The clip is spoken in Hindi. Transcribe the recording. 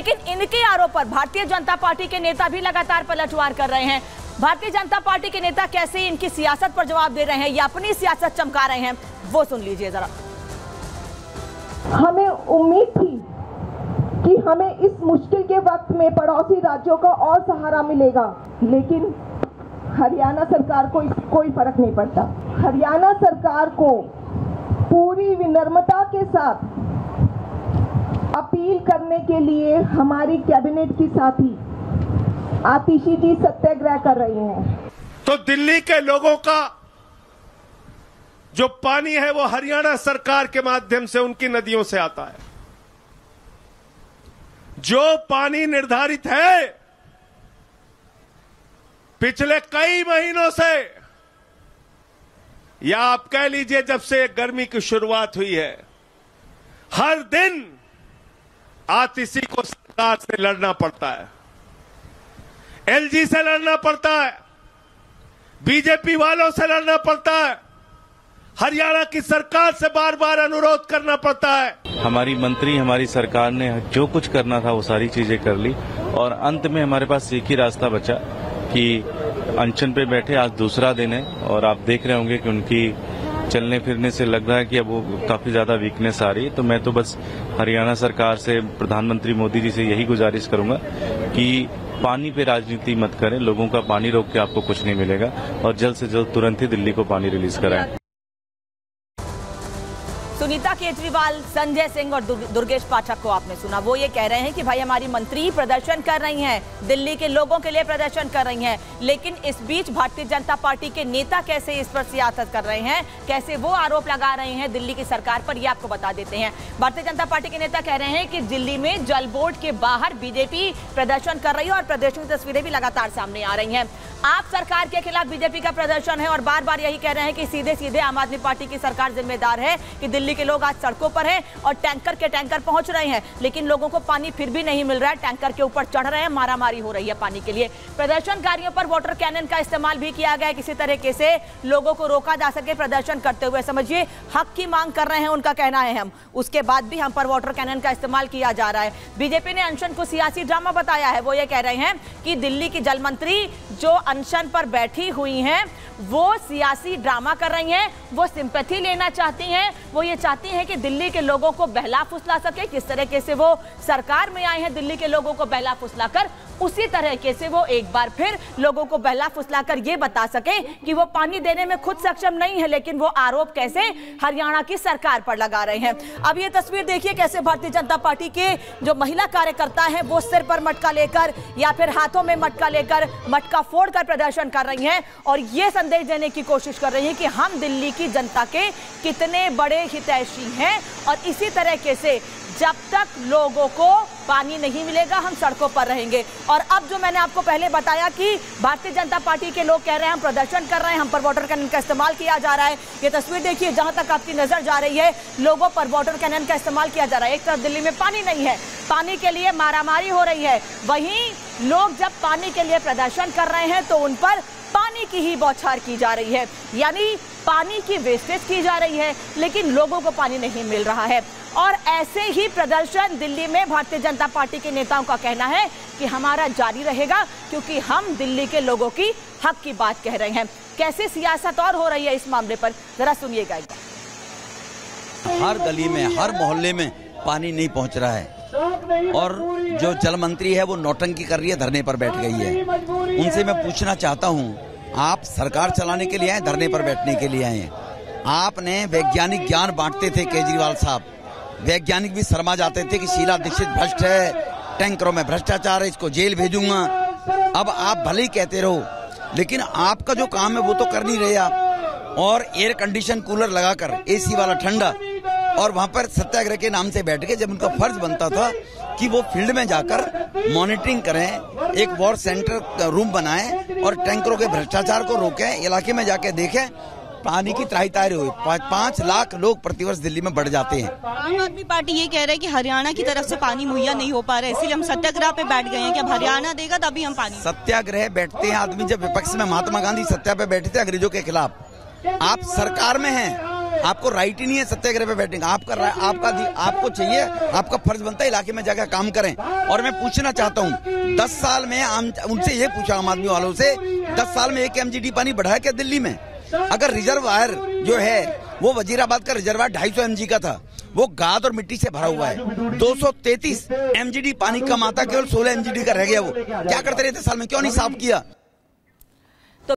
लेकिन इनके आरोप पर भारतीय जनता पार्टी के नेता भी लगातार पलटवार कर रहे हैं। भारतीय जनता पार्टी के नेता कैसे इनकी सियासत पर जवाब दे रहे हैं या अपनी सियासत चमका रहे हैं, वो सुन लीजिए जरा। हमें उम्मीद थी कि हमें इस मुश्किल के वक्त में पड़ोसी राज्यों का और सहारा मिलेगा, लेकिन हरियाणा सरकार को कोई फ़र्क नहीं पड़ता। हरियाणा सरकार को पूरी विनम्रता के साथ अपील करने के लिए हमारी कैबिनेट की साथी आतिशी जी सत्याग्रह कर रही हैं। तो दिल्ली के लोगों का जो पानी है वो हरियाणा सरकार के माध्यम से उनकी नदियों से आता है। जो पानी निर्धारित है, पिछले कई महीनों से, या आप कह लीजिए जब से गर्मी की शुरुआत हुई है, हर दिन आतिशी को सरकार से लड़ना पड़ता है। एलजी से लड़ना पड़ता है। बीजेपी वालों से लड़ना पड़ता है। हरियाणा की सरकार से बार बार अनुरोध करना पड़ता है। हमारी मंत्री, हमारी सरकार ने जो कुछ करना था, वो सारी चीज़ें कर ली। और अंत में हमारे पास एक ही रास्ता बचा कि अनशन पे बैठे आज दूसरा दिन है। और आप देख रहे होंगे कि उनकी चलने फिरने से लग रहा है कि अब वो काफ़ी ज़्यादा वीकनेस आ रही है। तो मैं तो बस हरियाणा सरकार से, प्रधानमंत्री मोदी जी से यही गुजारिश करूँगा कि पानी पे राजनीति मत करें। लोगों का पानी रोक के आपको कुछ नहीं मिलेगा और जल्द से जल्द तुरंत ही दिल्ली को पानी रिलीज़ कराएँ। सुनीता केजरीवाल, संजय सिंह और दुर्गेश पाठक को आपने सुना। वो ये कह रहे हैं कि भाई हमारी मंत्री प्रदर्शन कर रही हैं, दिल्ली के लोगों के लिए प्रदर्शन कर रही हैं, लेकिन इस बीच भारतीय जनता पार्टी के नेता कैसे इस पर सियासत कर रहे हैं, कैसे वो आरोप लगा रहे हैं, दिल्ली की सरकार पर ये आपको बता देते हैं। भारतीय जनता पार्टी के नेता कह रहे हैं कि दिल्ली में जल बोर्ड के बाहर बीजेपी प्रदर्शन कर रही है और प्रदर्शन की तस्वीरें भी लगातार सामने आ रही हैं। आप सरकार के खिलाफ बीजेपी का प्रदर्शन है और बार बार यही कह रहे हैं कि सीधे सीधे आम आदमी पार्टी की सरकार जिम्मेदार है कि दिल्ली के लोग आज सड़कों पर हैं और टैंकर के टैंकर पहुँच रहे हैं। लेकिन लोगों को पानी फिर भी नहीं मिल रहा है। टैंकर के ऊपर चढ़ रहे हैं, मारामारी हो रही है पानी के लिए। प्रदर्शनकारियों पर वाटर कैनन का इस्तेमाल भी किया गया किसी तरीके से। लोगों को रोका जा सके प्रदर्शन करते हुए। समझिए, हक की मांग कर रहे हैं उनका कहना है हम। उसके बाद भी हम पर वाटर कैनन का इस्तेमाल किया जा रहा है। बीजेपी ने अनशन को सियासी ड्रामा बताया है। वो ये कह रहे हैं कि दिल्ली की जल मंत्री जो अनशन पर बैठी हुई हैं वो सियासी ड्रामा कर रही हैं, वो सिंपथी लेना चाहती हैं, वो ये चाहती हैं कि दिल्ली के लोगों को बहला फुसला सके, किस तरीके से वो सरकार में आए हैं दिल्ली के लोगों को बहला फुसला कर, उसी तरीके से वो एक बार फिर लोगों को बहला फुसला कर ये बता सके कि वो पानी देने में खुद सक्षम नहीं है, लेकिन वो आरोप कैसे हरियाणा की सरकार पर लगा रहे हैं। अब ये तस्वीर देखिए कैसे भारतीय जनता पार्टी के जो महिला कार्यकर्ता हैं, वो सिर पर मटका लेकर या फिर हाथों में मटका लेकर, मटका फोड़ कर प्रदर्शन कर रही हैं और ये संदेश देने की कोशिश कर रही है कि हम दिल्ली की जनता के कितने बड़े हितैषी हैं और इसी तरीके से जब तक लोगों को पानी नहीं मिलेगा, हम सड़कों पर रहेंगे। और अब जो मैंने आपको पहले बताया कि भारतीय जनता पार्टी के लोग कह रहे हैं, हम प्रदर्शन कर रहे हैं, हम पर वाटर कैनन का इस्तेमाल किया जा रहा है। ये तस्वीर देखिए, जहाँ तक आपकी नज़र जा रही है, लोगों पर वाटर कैनन का इस्तेमाल किया जा रहा है। एक तरफ़ दिल्ली में पानी नहीं है, पानी के लिए मारामारी हो रही है। वहीं लोग जब पानी के लिए प्रदर्शन कर रहे हैं तो उन पर पानी की ही बौछार की जा रही है। यानी पानी की वेस्टेज की जा रही है, लेकिन लोगों को पानी नहीं मिल रहा है। और ऐसे ही प्रदर्शन दिल्ली में भारतीय जनता पार्टी के नेताओं का कहना है कि हमारा जारी रहेगा, क्योंकि हम दिल्ली के लोगों की हक की बात कह रहे हैं। कैसे सियासत और हो रही है इस मामले पर? जरा सुनिएगा हर गली में, हर मोहल्ले में पानी नहीं पहुँच रहा है। और जो जल मंत्री है, वो नौटंकी कर रही है, धरने पर बैठ गई है। उनसे मैं पूछना चाहता हूँ आप सरकार चलाने के लिए आए, धरने पर बैठने के लिए आए। आपने वैज्ञानिक ज्ञान बांटते थे, केजरीवाल साहब। वैज्ञानिक भी शर्मा जाते थे कि शीला दीक्षित भ्रष्ट है, टैंकरों में भ्रष्टाचार है, इसको जेल भेजूँगा। अब आप भले ही कहते रहो, लेकिन आपका जो काम है वो तो कर नहीं रहे आप। और एयर कंडीशन कूलर लगाकर एसी वाला ठंडा, और वहाँ पर सत्याग्रह के नाम से बैठ के जब उनका फ़र्ज़ बनता था कि वो फ़ील्ड में जाकर मॉनिटरिंग करें एक वॉर सेंटर रूम बनाएँ और टैंकरों के भ्रष्टाचार को रोकें इलाके में जाके देखें पानी की त्राही तारी हुई पाँच लाख लोग प्रतिवर्ष दिल्ली में बढ़ जाते हैं। आम आदमी पार्टी ये कह रहे है कि हरियाणा की तरफ़ से पानी मुहैया नहीं हो पा रहा है इसीलिए हम सत्याग्रह पे बैठ गए हैं कि अब हरियाणा देगा तभी हम पानी। सत्याग्रह बैठते हैं आदमी जब विपक्ष में महात्मा गांधी सत्या पे बैठे थे अंग्रेज़ों के खिलाफ। आप सरकार में हैं आपको राइट ही नहीं है सत्याग्रह पे बैठने का। आपका आपका आपको चाहिए, आपका फ़र्ज़ बनता है इलाके में जाकर काम करें। और मैं पूछना चाहता हूँ, दस साल में आम उनसे ये पूछा आम आदमी वालों से, दस साल में एक एमजीडी पानी बढ़ाया क्या दिल्ली में? अगर रिज़र्व रिजर्वायर जो है, वो वजीराबाद का रिजर्वायर ढाई सौ का था, वो गाद और मिट्टी से भरा हुआ है। 233 एमजीडी पानी कम आता, केवल 16 एमजीडी का रह गया वो। क्या करते रहते साल में? क्यों नहीं साफ़ किया?